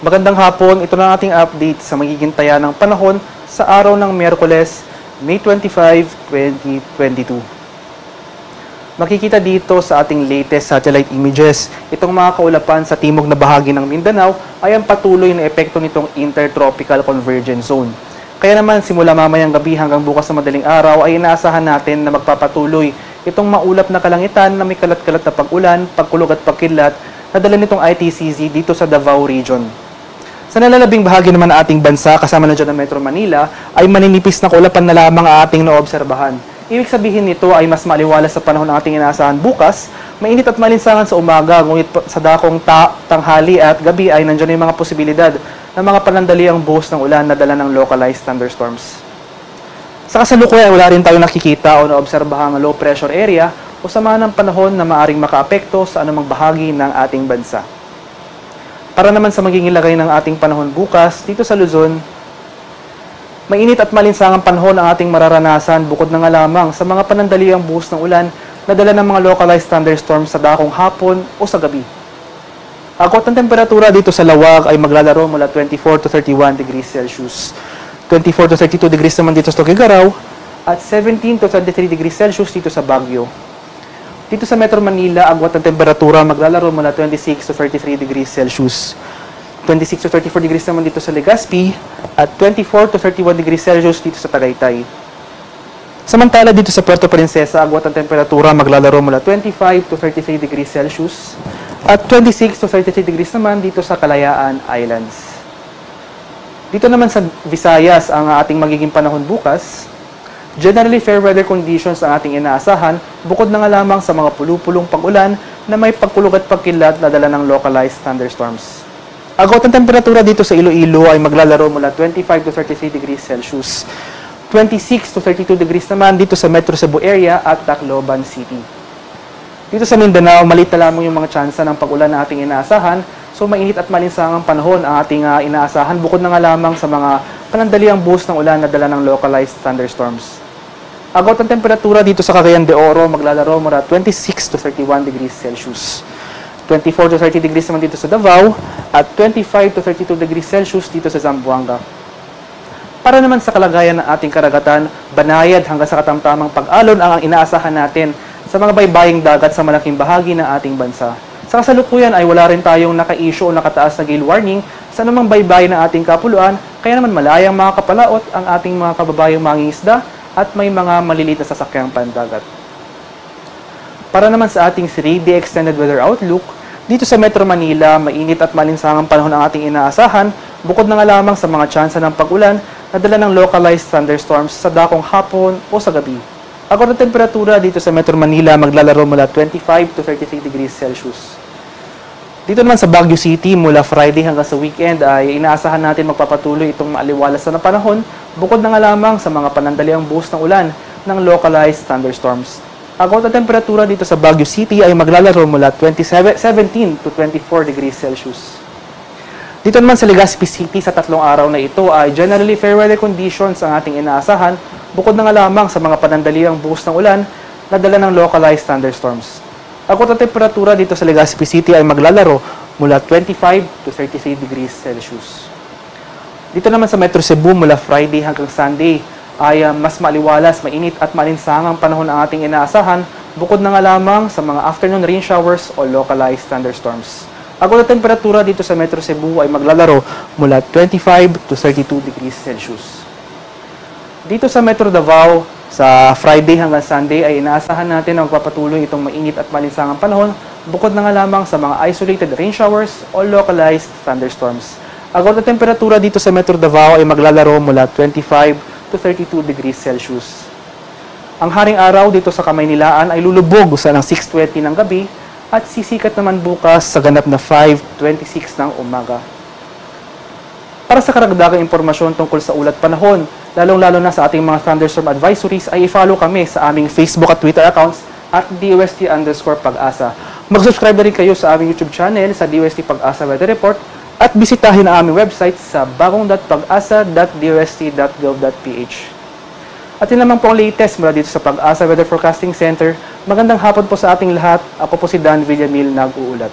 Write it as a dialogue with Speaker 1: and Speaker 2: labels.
Speaker 1: Magandang hapon, ito na ating update sa magiging taya ng panahon sa araw ng Miyerkules, May 25, 2022. Makikita dito sa ating latest satellite images, itong mga kaulapan sa timog na bahagi ng Mindanao ay ang patuloy na epekto nitong Intertropical Convergence Zone. Kaya naman simula mamayang gabi hanggang bukas sa madaling araw ay inaasahan natin na magpapatuloy itong maulap na kalangitan na may kalat-kalat na pag-ulan, pagkulog at pagkidlat na dala nitong ITCZ dito sa Davao Region. Sa nalalabing bahagi naman ng ating bansa, kasama na dyan ang Metro Manila, ay maninipis na kaulapan na lamang ang ating naobserbahan. Ibig sabihin nito ay mas maliwalas sa panahon ng ating inaasahan bukas, mainit at malinsangan sa umaga, ngunit sa dakong ta- tanghali at gabi ay nandiyan yung mga posibilidad ng mga panandaliang buhos ng ulan na dala ng localized thunderstorms. Sa kasalukuyan wala rin tayo nakikita o naobserbahang low pressure area o sama ng panahon na maaring makaapekto sa anumang bahagi ng ating bansa. Para naman sa magiging lagay ng ating panahon bukas, dito sa Luzon, mainit at malinsangang panahon ang ating mararanasan bukod na nga lamang sa mga panandaliang buhos ng ulan na dala ng mga localized thunderstorms sa dakong hapon o sa gabi. Agot ng temperatura dito sa Lawag ay maglalaro mula 24 to 31 degrees Celsius. 24 to 32 degrees naman dito sa Tugigaraw at 17 to 23 degrees Celsius dito sa Baguio. Dito sa Metro Manila, agwat ng temperatura maglalaro mula 26 to 33 degrees Celsius. 26 to 34 degrees naman dito sa Legazpi at 24 to 31 degrees Celsius dito sa Tagaytay. Samantala dito sa Puerto Princesa, agwat ng temperatura maglalaro mula 25 to 33 degrees Celsius at 26 to 33 degrees naman dito sa Kalayaan Islands. Dito naman sa Visayas ang ating magiging panahon bukas. Generally fair weather conditions ang ating inaasahan bukod na nga lamang sa mga pulupulong pag-ulan na may pagkulog at pagkilat na dala ng localized thunderstorms. Agot ang temperatura dito sa Iloilo ay maglalaro mula 25 to 33 degrees Celsius. 26 to 32 degrees naman dito sa Metro Cebu area at Tacloban City. Dito sa Mindanao, maliit na lamang yung mga tsansa ng pag-ulan na ating inaasahan. So mainit at malinsangang panahon ang ating ah, inaasahan bukod na nga lamang sa mga panandaliang buhos ng ulan na dala ng localized thunderstorms. Agot ang temperatura dito sa Cagayan de Oro maglalaro mula 26 to 31 degrees Celsius. 24 to 30 degrees naman dito sa Davao at 25 to 32 degrees Celsius dito sa Zamboanga. Para naman sa kalagayan ng ating karagatan, banayad hanggang sa katamtamang pag-alon ang inaasahan natin sa mga baybaying dagat sa malaking bahagi ng ating bansa. Sa kasalukuyan ay wala rin tayong naka-issue o nakataas na gale warning sa anumang baybayin ng ating kapuluan, kaya naman malayang mga kapalaot ang ating mga kababayang mangingisda at may mga maliliit na sasakyang pandagat. Para naman sa ating 3D Extended Weather Outlook, dito sa Metro Manila, mainit at malinsangang panahon ang ating inaasahan, bukod na nga lamang sa mga tsansa ng pag-ulan na dala ng localized thunderstorms sa dakong hapon o sa gabi. Ako na temperatura dito sa Metro Manila maglalaro mula 25 to 33 degrees Celsius. Dito naman sa Baguio City, mula Friday hanggang sa weekend ay inaasahan natin magpapatuloy itong maaliwalas na panahon bukod na nga lamang sa mga panandaliang buhos ng ulan ng localized thunderstorms. Agot na temperatura dito sa Baguio City ay maglalaro mula 27, 17 to 24 degrees Celsius. Dito naman sa Legazpi City sa tatlong araw na ito ay generally fair weather conditions ang ating inaasahan bukod na nga lamang sa mga panandaliang buhos ng ulan na dala ng localized thunderstorms. Agot na temperatura dito sa Legazpi City ay maglalaro mula 25 to 33 degrees Celsius. Dito naman sa Metro Cebu mula Friday hanggang Sunday ay uh, mas maliwalas, mainit at malinsangang panahon ang ating inaasahan bukod na nga lamang sa mga afternoon rain showers o localized thunderstorms. Ako na temperatura dito sa Metro Cebu ay maglalaro mula 25 to 32 degrees Celsius. Dito sa Metro Davao, sa Friday hanggang Sunday ay inaasahan natin na magpapatuloy itong mainit at malinsangang panahon bukod na nga lamang sa mga isolated rain showers o localized thunderstorms. Agad na temperatura dito sa Metro Davao ay maglalaro mula 25 to 32 degrees Celsius. Ang haring araw dito sa Kamaynilaan ay lulubog sa ng 6.20 ng gabi at sisikat naman bukas sa ganap na 5.26 ng umaga. Para sa karagdagang impormasyon tungkol sa ulat panahon, lalong-lalo na sa ating mga thunderstorm advisories, ay i-follow kami sa aming Facebook at Twitter accounts at DOST underscore pag-asa. Mag-subscribe rin kayo sa aming YouTube channel sa DOST Pag-asa Weather Report at bisitahin ang aming website sa bagong.pag-asa.dost.gov.ph. At yun naman po ang latest mula dito sa Pag-asa Weather Forecasting Center. Magandang hapon po sa ating lahat. Ako po si Dan Villamil, nag-uulat.